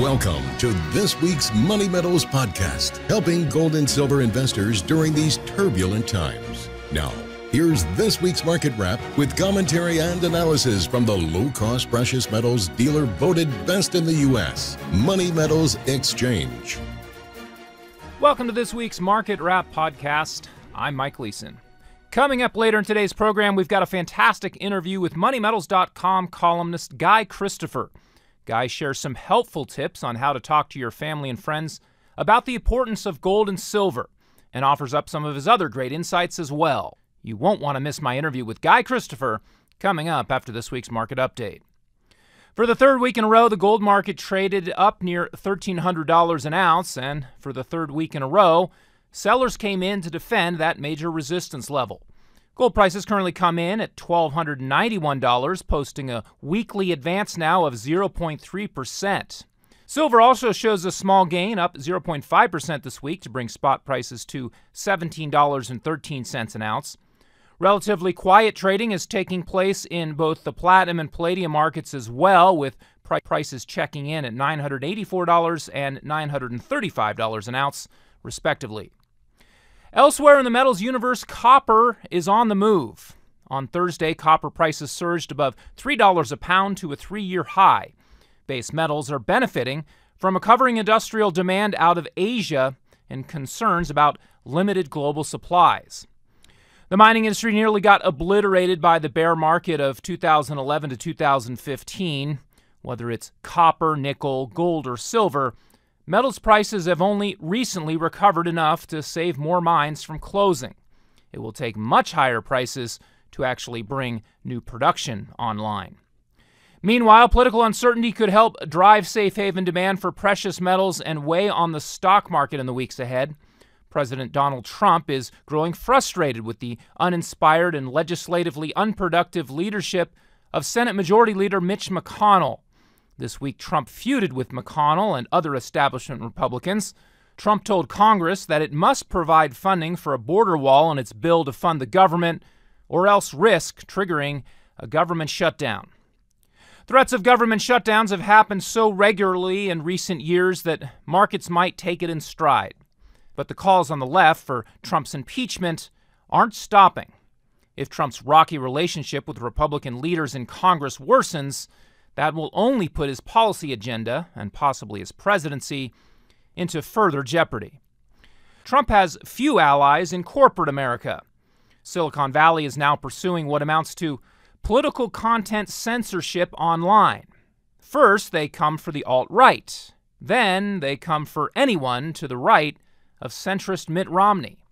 Welcome to this week's Money Metals podcast, helping gold and silver investors during these turbulent times. Now, here's this week's market wrap with commentary and analysis from the low cost precious metals dealer voted best in the U.S., Money Metals Exchange. Welcome to this week's Market Wrap podcast. I'm Mike Gleason. Coming up later in today's program, we've got a fantastic interview with MoneyMetals.com columnist Guy Christopher. Guy shares some helpful tips on how to talk to your family and friends about the importance of gold and silver and offers up some of his other great insights as well. You won't want to miss my interview with Guy Christopher coming up after this week's market update. For the third week in a row, the gold market traded up near $1,300 an ounce, and for the third week in a row, sellers came in to defend that major resistance level. Gold prices currently come in at $1,291, posting a weekly advance now of 0.3%. Silver also shows a small gain, up 0.5% this week to bring spot prices to $17.13 an ounce. Relatively quiet trading is taking place in both the platinum and palladium markets as well, with prices checking in at $984 and $935 an ounce, respectively. Elsewhere in the metals universe, copper is on the move. On Thursday, copper prices surged above $3 a pound to a three year high. Base metals are benefiting from recovering industrial demand out of Asia and concerns about limited global supplies. The mining industry nearly got obliterated by the bear market of 2011 to 2015. Whether it's copper, nickel, gold, or silver, Metals prices have only recently recovered enough to save more mines from closing. It will take much higher prices to actually bring new production online. Meanwhile, political uncertainty could help drive safe haven demand for precious metals and weigh on the stock market in the weeks ahead. President Donald Trump is growing frustrated with the uninspired and legislatively unproductive leadership of Senate Majority Leader Mitch McConnell. This week, Trump feuded with McConnell and other establishment Republicans. Trump told Congress that it must provide funding for a border wall in its bill to fund the government, or else risk triggering a government shutdown. Threats of government shutdowns have happened so regularly in recent years that markets might take it in stride. But the calls on the left for Trump's impeachment aren't stopping. If Trump's rocky relationship with Republican leaders in Congress worsens, that will only put his policy agenda, and possibly his presidency, into further jeopardy. Trump has few allies in corporate America. Silicon Valley is now pursuing what amounts to political content censorship online. First, they come for the alt right. Then, they come for anyone to the right of centrist Mitt Romney.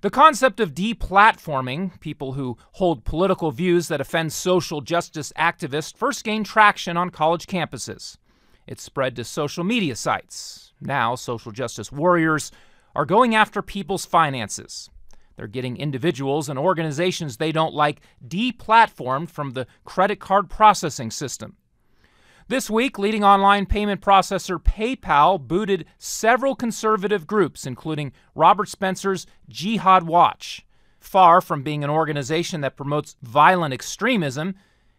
The concept of deplatforming, people who hold political views that offend social justice activists, first gained traction on college campuses. It spread to social media sites. Now, social justice warriors are going after people's finances. They're getting individuals and organizations they don't like deplatformed from the credit card processing system. This week, leading online payment processor PayPal booted several conservative groups, including Robert Spencer's Jihad Watch. Far from being an organization that promotes violent extremism,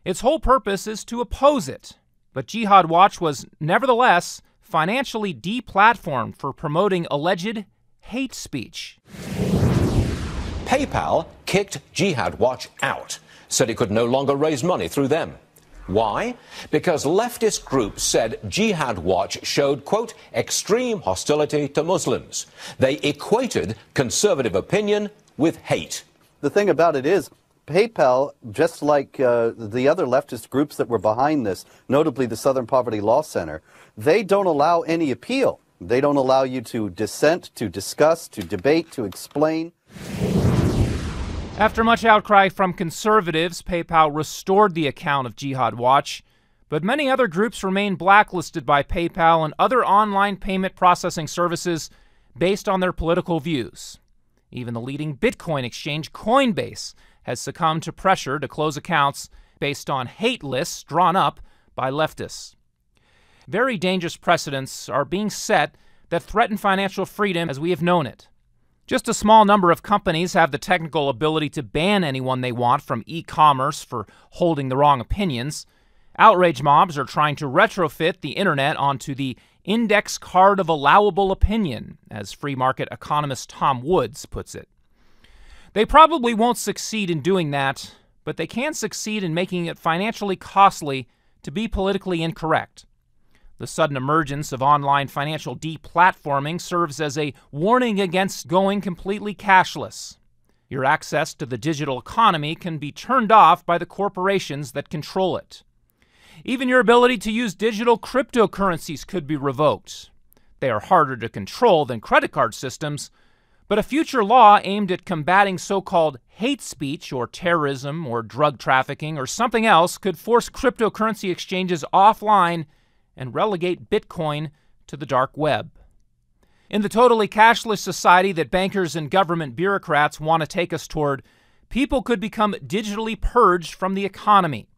its whole purpose is to oppose it. But Jihad Watch was nevertheless financially deplatformed for promoting alleged hate speech. PayPal kicked Jihad Watch out, said it could no longer raise money through them. Why? Because leftist groups said Jihad Watch showed, quote, extreme hostility to Muslims. They equated conservative opinion with hate. The thing about it is, PayPal, just like uh, the other leftist groups that were behind this, notably the Southern Poverty Law Center, they don't allow any appeal. They don't allow you to dissent, to discuss, to debate, to explain. After much outcry from conservatives, PayPal restored the account of Jihad Watch, but many other groups remain blacklisted by PayPal and other online payment processing services based on their political views. Even the leading Bitcoin exchange, Coinbase, has succumbed to pressure to close accounts based on hate lists drawn up by leftists. Very dangerous precedents are being set that threaten financial freedom as we have known it. Just a small number of companies have the technical ability to ban anyone they want from e commerce for holding the wrong opinions. Outrage mobs are trying to retrofit the internet onto the index card of allowable opinion, as free market economist Tom Woods puts it. They probably won't succeed in doing that, but they can succeed in making it financially costly to be politically incorrect. The sudden emergence of online financial deplatforming serves as a warning against going completely cashless. Your access to the digital economy can be turned off by the corporations that control it. Even your ability to use digital cryptocurrencies could be revoked. They are harder to control than credit card systems, but a future law aimed at combating so called hate speech or terrorism or drug trafficking or something else could force cryptocurrency exchanges offline and relegate Bitcoin to the dark web. In the totally cashless society that bankers and government bureaucrats want to take us toward, people could become digitally purged from the economy.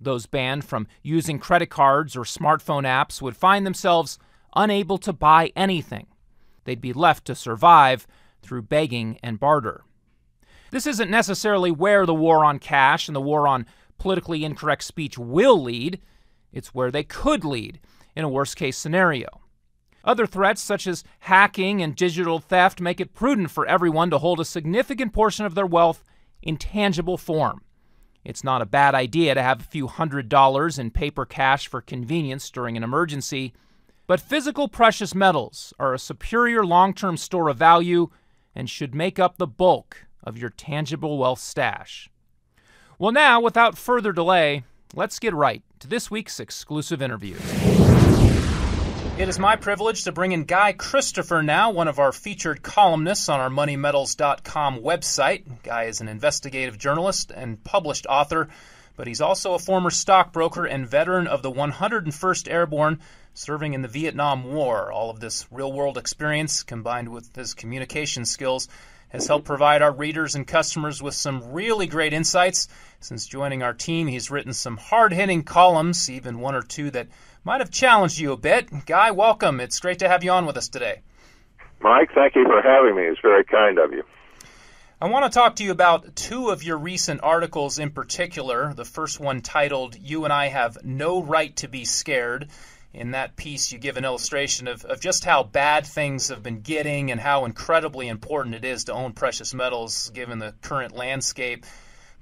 Those banned from using credit cards or smartphone apps would find themselves unable to buy anything. They'd be left to survive through begging and barter. This isn't necessarily where the war on cash and the war on politically incorrect speech will lead, it's where they could lead in a worst case scenario. Other threats, such as hacking and digital theft, make it prudent for everyone to hold a significant portion of their wealth in tangible form. It's not a bad idea to have a few hundred dollars in paper cash for convenience during an emergency, but physical precious metals are a superior long term store of value and should make up the bulk of your tangible wealth stash. Well, now, without further delay, let's get right to this week's exclusive interview. It is my privilege to bring in Guy Christopher now, one of our featured columnists on our MoneyMetals.com website. Guy is an investigative journalist and published author, but he's also a former stockbroker and veteran of the 101st Airborne, serving in the Vietnam War. All of this real world experience, combined with his communication skills, has helped provide our readers and customers with some really great insights. Since joining our team, he's written some hard hitting columns, even one or two that might have challenged you a bit. Guy, welcome. It's great to have you on with us today. Mike, thank you for having me. It's very kind of you. I want to talk to you about two of your recent articles in particular. The first one titled, You and I Have No Right to Be Scared. In that piece, you give an illustration of, of just how bad things have been getting and how incredibly important it is to own precious metals given the current landscape.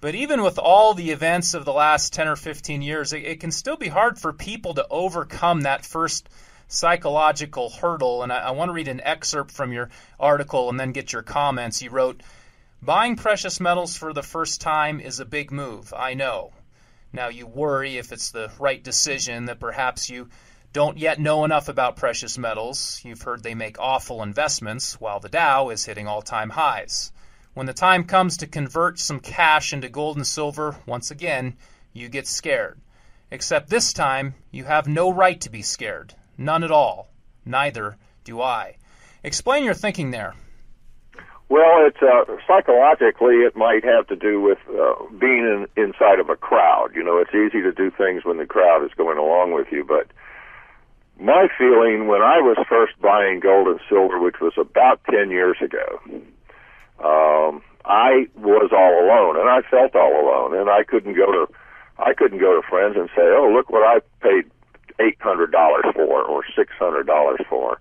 But even with all the events of the last 10 or 15 years, it, it, can still be hard for people to overcome that first psychological hurdle. And I, I want to read an excerpt from your article and then get your comments. You wrote, Buying precious metals for the first time is a big move, I know. Now you worry if it's the right decision that perhaps you don't yet know enough about precious metals. You've heard they make awful investments while the Dow is hitting all time highs. When the time comes to convert some cash into gold and silver, once again, you get scared. Except this time, you have no right to be scared. None at all. Neither do I. Explain your thinking there. Well, it's uh, psychologically, it might have to do with uh, being in, inside of a crowd. You know, it's easy to do things when the crowd is going along with you, but my feeling when I was first buying gold and silver, which was about 10 years ago, um, I was all alone, and I felt all alone, and I couldn't go to I couldn't go to friends and say, "Oh, look what I paid eight hundred dollars for or six hundred dollars for."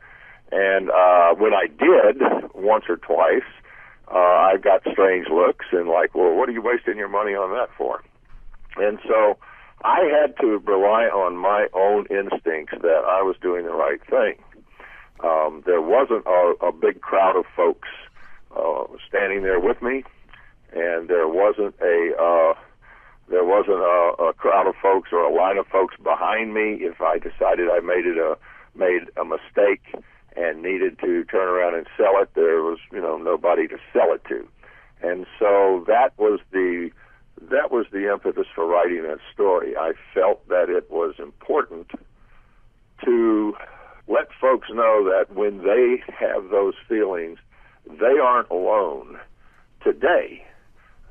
And uh, when I did once or twice, uh, I got strange looks and like, "Well, what are you wasting your money on that for?" And so I had to rely on my own instincts that I was doing the right thing. Um, there wasn't a, a big crowd of folks uh, standing there with me, and there wasn't a uh, there wasn't a, a crowd of folks or a line of folks behind me. If I decided I made it a made a mistake and needed to turn around and sell it, there was you know nobody to sell it to, and so that was the that was the impetus for writing that story. I felt that it was important to let folks know that when they have those feelings, they aren't alone. Today,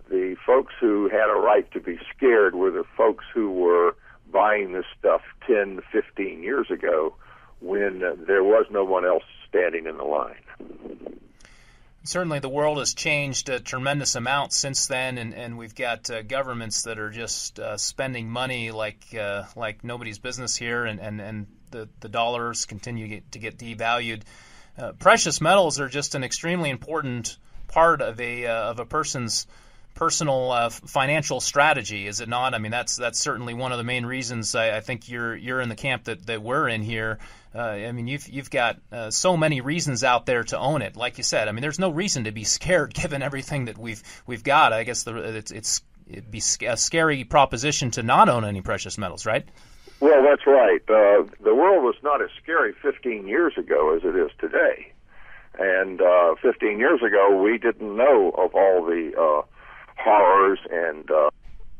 the folks who had a right to be scared were the folks who were buying this stuff 10 15 years ago when there was no one else standing in the line. Certainly, the world has changed a tremendous amount since then, and, and we've got uh, governments that are just uh, spending money like uh, like nobody's business here, and, and, and the, the dollars continue to get, to get devalued. Uh, precious metals are just an extremely important part of a uh, of a person's personal uh, financial strategy, is it not? I mean, that's that's certainly one of the main reasons I, I think you're you're in the camp that, that we're in here. Uh, I mean, you've you've got uh, so many reasons out there to own it. Like you said, I mean, there's no reason to be scared given everything that we've we've got. I guess the, it's it's it'd be a scary proposition to not own any precious metals, right? Well, that's right. Uh, the world was not as scary 15 years ago as it is today. And uh, 15 years ago, we didn't know of all the uh, horrors and uh,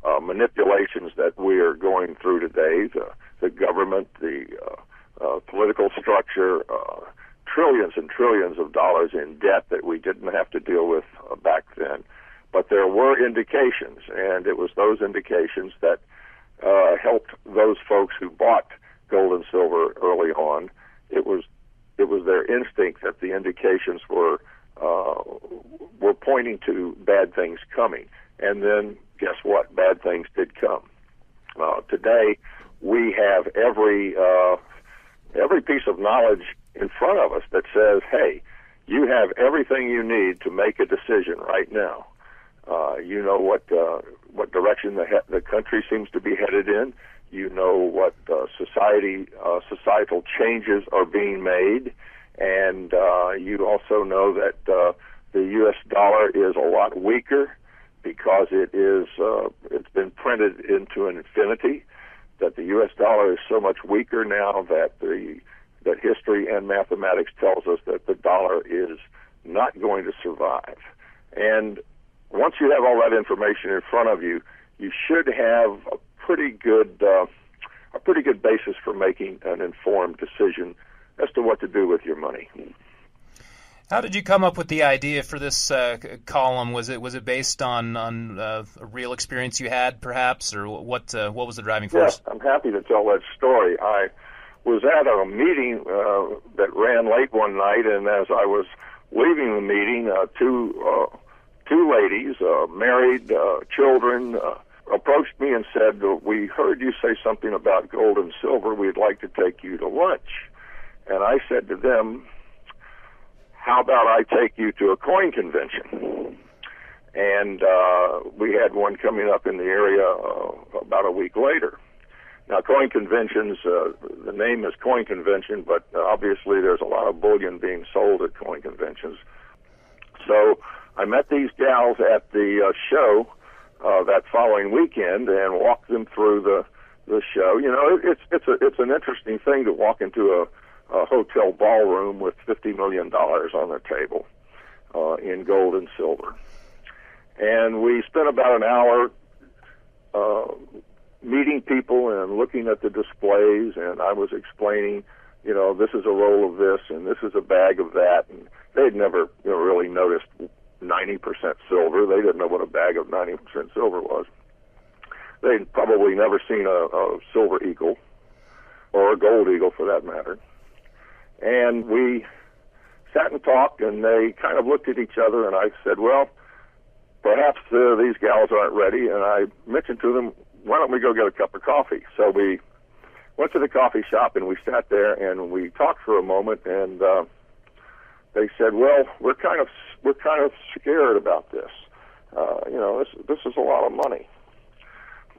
uh, manipulations that we are going through today. The, the government, the uh, uh, political structure, uh, trillions and trillions of dollars in debt that we didn't have to deal with uh, back then. But there were indications, and it was those indications that uh, helped those folks who bought gold and silver early on. It was it was their instinct that the indications were uh, were pointing to bad things coming. And then guess what? Bad things did come. Uh, today, we have every uh, every piece of knowledge in front of us that says, "Hey, you have everything you need to make a decision right now. Uh, you know what uh, what direction the he- the country seems to be headed in. You know what uh, society uh, societal changes are being made, and uh, you also know that uh, the U.S. dollar is a lot weaker because it is uh, it's been printed into an infinity. That the U.S. dollar is so much weaker now that the that history and mathematics tells us that the dollar is not going to survive. And once you have all that information in front of you, you should have a pretty good uh, a pretty good basis for making an informed decision as to what to do with your money. How did you come up with the idea for this uh, column? Was it was it based on on uh, a real experience you had, perhaps, or what? Uh, what was the driving force? Yes, I'm happy to tell that story. I was at a meeting uh, that ran late one night, and as I was leaving the meeting, uh, two uh, two ladies, married, children, approached me and said, "We heard you say something about gold and silver. We'd like to take you to lunch." And I said to them, how about I take you to a coin convention? And uh, we had one coming up in the area uh, about a week later. Now, coin conventions, uh, the name is coin convention, but obviously there's a lot of bullion being sold at coin conventions. So I met these gals at the uh, show uh, that following weekend and walked them through the the show. You know, it's it's a it's an interesting thing to walk into a a hotel ballroom with $50 million on the table uh, in gold and silver. And we spent about an hour uh, meeting people and looking at the displays, and I was explaining, you know, this is a roll of this and this is a bag of that. And they'd never you know, really noticed 90% silver. They didn't know what a bag of 90% silver was. They'd probably never seen a, a silver eagle or a gold eagle for that matter. And we sat and talked, and they kind of looked at each other, and I said, well, perhaps uh, these gals aren't ready. And I mentioned to them, why don't we go get a cup of coffee? So we went to the coffee shop, and we sat there, and we talked for a moment, and uh, they said, well, we're kind of we're kind of scared about this. Uh, you know, this this is a lot of money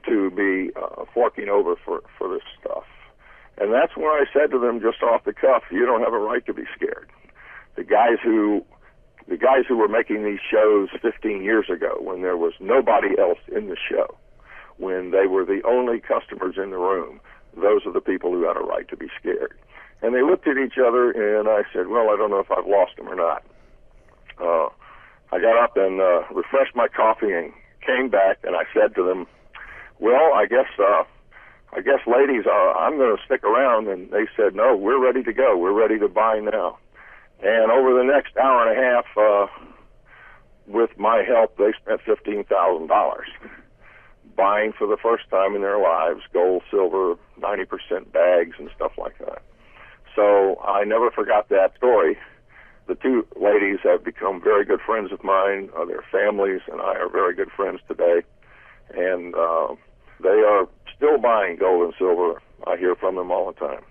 to be uh, forking over for for this stuff. And that's when I said to them just off the cuff, you don't have a right to be scared. The guys who the guys who were making these shows 15 years ago when there was nobody else in the show, when they were the only customers in the room, those are the people who had a right to be scared. And they looked at each other and I said, well, I don't know if I've lost them or not. Uh, I got up and uh, refreshed my coffee and came back and I said to them, well, I guess uh, I guess, ladies, uh, I'm going to stick around. And they said, no, we're ready to go. We're ready to buy now. And over the next hour and a half, uh, with my help, they spent $15,000 buying for the first time in their lives gold, silver, 90% bags and stuff like that. So I never forgot that story. the two ladies have become very good friends of mine. Uh, their families and I are very good friends today, and uh, they are still buying gold and silver. I hear from them all the time.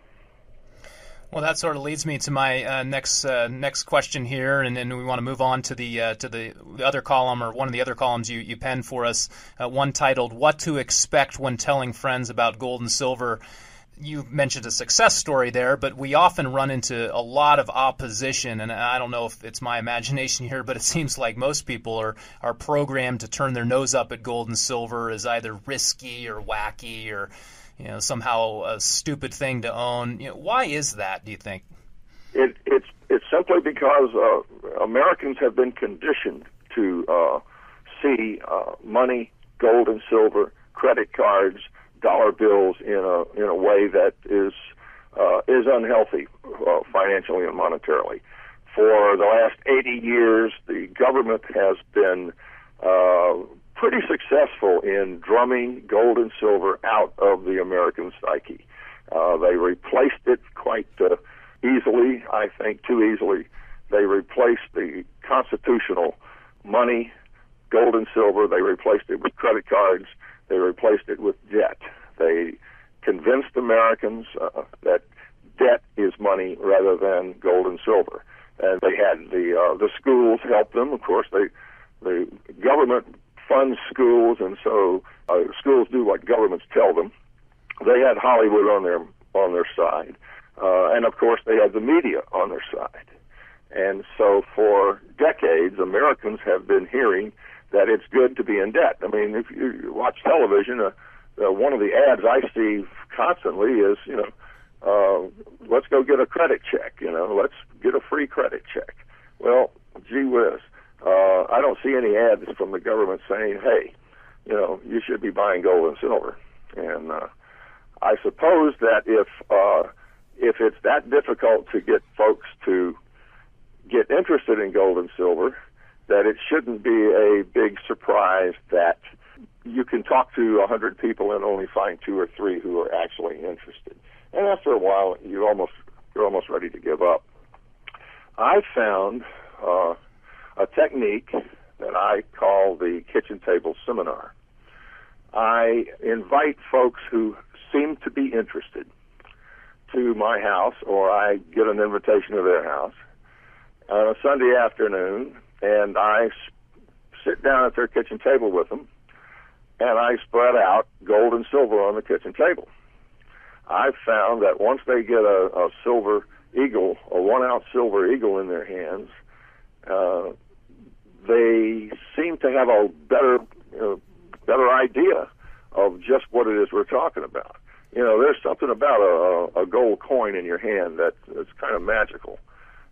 Well, that sort of leads me to my uh, next uh, next question here, and then we want to move on to the uh, to the, the, other column or one of the other columns you, you penned for us, uh, one titled "What to Expect When Telling Friends About Gold and Silver." You mentioned a success story there, but we often run into a lot of opposition, and I don't know if it's my imagination here, but it seems like most people are are programmed to turn their nose up at gold and silver as either risky or wacky or you know, somehow a stupid thing to own. You know, why is that? Do you think? It, it's it's simply because uh, Americans have been conditioned to uh, see uh, money, gold and silver, credit cards, dollar bills in a in a way that is uh, is unhealthy uh, financially and monetarily. For the last 80 years, the government has been uh, pretty successful in drumming gold and silver out of the American psyche. Uh, they replaced it quite uh, easily, I think, too easily. They replaced the constitutional money, gold and silver. They replaced it with credit cards. They replaced it with debt. They convinced Americans uh, that debt is money rather than gold and silver. And they had the uh, the schools help them. Of course, they the government funds schools, and so uh, schools do what governments tell them. They had Hollywood on their on their side, uh, and of course they had the media on their side. And so for decades, Americans have been hearing that it's good to be in debt. I mean, if you watch television, uh, uh, one of the ads I see constantly is, you know, uh, let's go get a credit check. You know, let's get a free credit check. Well, gee whiz, uh, I don't see any ads from the government saying, "Hey, you know, you should be buying gold and silver." And uh, I suppose that if uh, if it's that difficult to get folks to get interested in gold and silver, that it shouldn't be a big surprise that you can talk to hundred people and only find two or three who are actually interested. And after a while, you almost you're almost ready to give up. I found uh, a technique that I call the kitchen table seminar. I invite folks who seem to be interested to my house, or I get an invitation to their house on a Sunday afternoon, and I sit down at their kitchen table with them, and I spread out gold and silver on the kitchen table. I've found that once they get a, a silver eagle, a one ounce silver eagle in their hands, uh, they seem to have a better you know, better idea of just what it is we're talking about. You know, there's something about a, a gold coin in your hand that is kind of magical,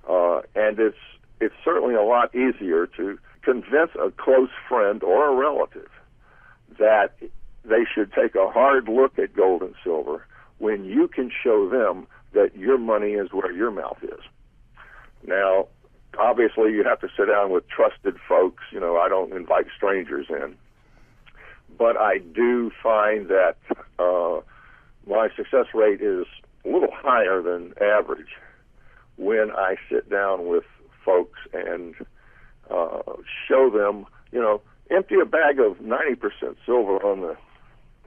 uh, and it's it's certainly a lot easier to convince a close friend or a relative that they should take a hard look at gold and silver when you can show them that your money is where your mouth is. Now, obviously you have to sit down with trusted folks. You know, I don't invite strangers in. But I do find that uh, my success rate is a little higher than average when I sit down with folks and uh, show them, you know, empty a bag of 90% silver on the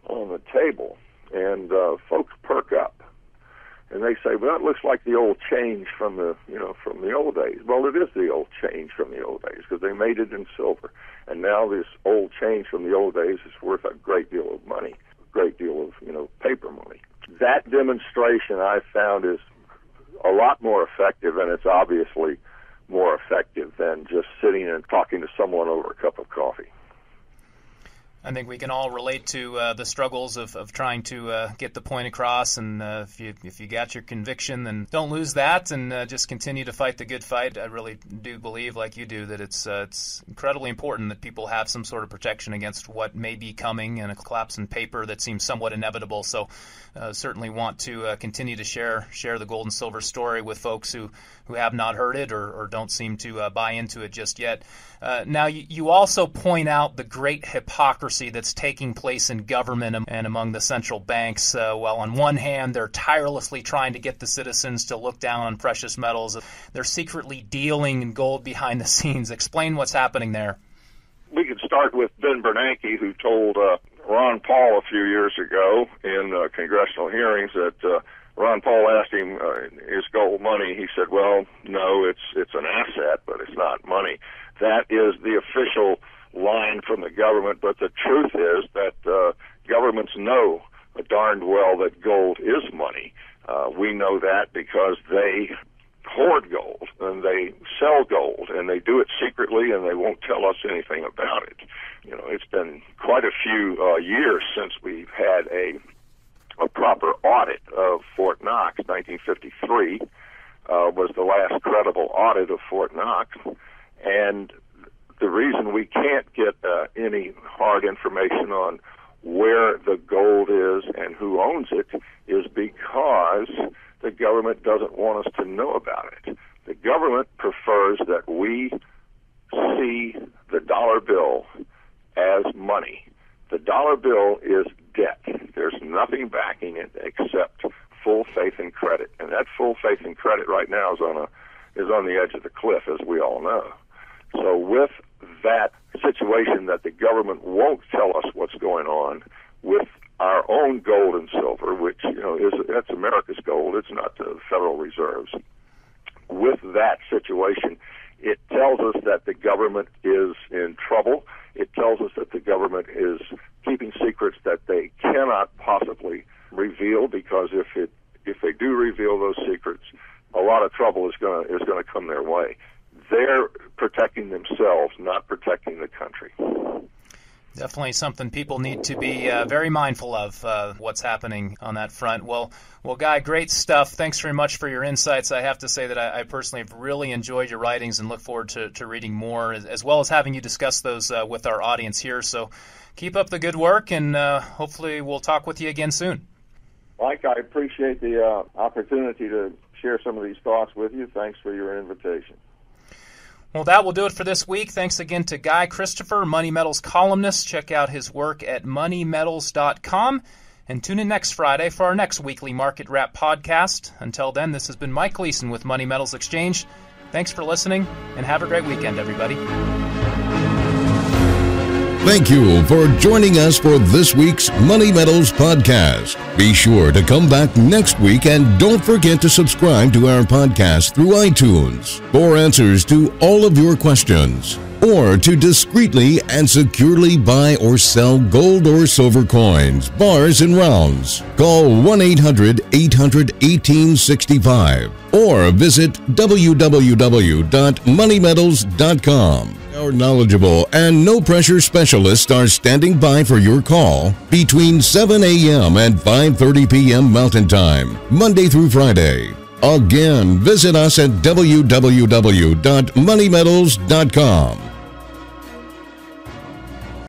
on the table, and uh, folks perk up and they say, "Well, that looks like the old change from the you know from the old days." Well, it is the old change from the old days because they made it in silver, and now this old change from the old days is worth a great deal of money, a great deal of you know paper money. That demonstration I found is a lot more effective, and it's obviously more effective than just sitting and talking to someone over a cup of coffee. I think we can all relate to uh, the struggles of, of trying to uh, get the point across. And uh, if you if you got your conviction, then don't lose that, and uh, just continue to fight the good fight. I really do believe, like you do, that it's uh, it's incredibly important that people have some sort of protection against what may be coming and a collapse in paper that seems somewhat inevitable. So, uh, certainly want to continue to share share the gold and silver story with folks who who have not heard it or, or don't seem to buy into it just yet. now, you, you also point out the great hypocrisy controversy that's taking place in government and among the central banks. Uh, well, on one hand, they're tirelessly trying to get the citizens to look down on precious metals. They're secretly dealing in gold behind the scenes. Explain what's happening there. We could start with Ben Bernanke, who told uh, Ron Paul a few years ago in uh, congressional hearings that uh, Ron Paul asked him, uh, "Is gold money?" He said, "Well, no, it's it's an asset, but it's not money." That is the official line from the government, but the truth is that uh, governments know darned well that gold is money. Uh, we know that because they hoard gold and they sell gold and they do it secretly and they won't tell us anything about it. You know, it's been quite a few uh, years since we've had a a proper audit of Fort Knox. 1953 uh, was the last credible audit of Fort Knox, and the reason we can't get uh, any hard information on where the gold is and who owns it is because the government doesn't want us to know about it. The government prefers that we see the dollar bill as money. The dollar bill is debt. There's nothing backing it except full faith and credit, and that full faith and credit right now is on a is on the edge of the cliff, as we all know. So with that situation that the government won't tell us what's going on with our own gold and silver, which you know is that's America's gold, it's not the Federal Reserve's. With that situation, it tells us that the government is in trouble. It tells us that the government is keeping secrets that they cannot possibly reveal because if it if they do reveal those secrets, a lot of trouble is going to is going to come their way. They're protecting themselves, not protecting the country. Definitely something people need to be uh, very mindful of uh, what's happening on that front. Well, well, Guy, great stuff. Thanks very much for your insights. I have to say that I, I personally have really enjoyed your writings and look forward to, to reading more, as, as, well as having you discuss those uh, with our audience here. So keep up the good work, and uh, hopefully we'll talk with you again soon. Mike, I appreciate the uh, opportunity to share some of these thoughts with you. Thanks for your invitation. Well, that will do it for this week. Thanks again to Guy Christopher, Money Metals columnist. Check out his work at moneymetals.com. And tune in next Friday for our next weekly Market Wrap podcast. Until then, this has been Mike Gleason with Money Metals Exchange. Thanks for listening, and have a great weekend, everybody. Thank you for joining us for this week's Money Metals podcast. Be sure to come back next week and don't forget to subscribe to our podcast through iTunes for answers to all of your questions or to discreetly and securely buy or sell gold or silver coins, bars, and rounds. Call 1 800 800 1865 or visit www.moneymetals.com. Our knowledgeable and no pressure specialists are standing by for your call between 7 a.m. and 5:30 p.m. Mountain Time, Monday through Friday. Again, visit us at www.moneymetals.com.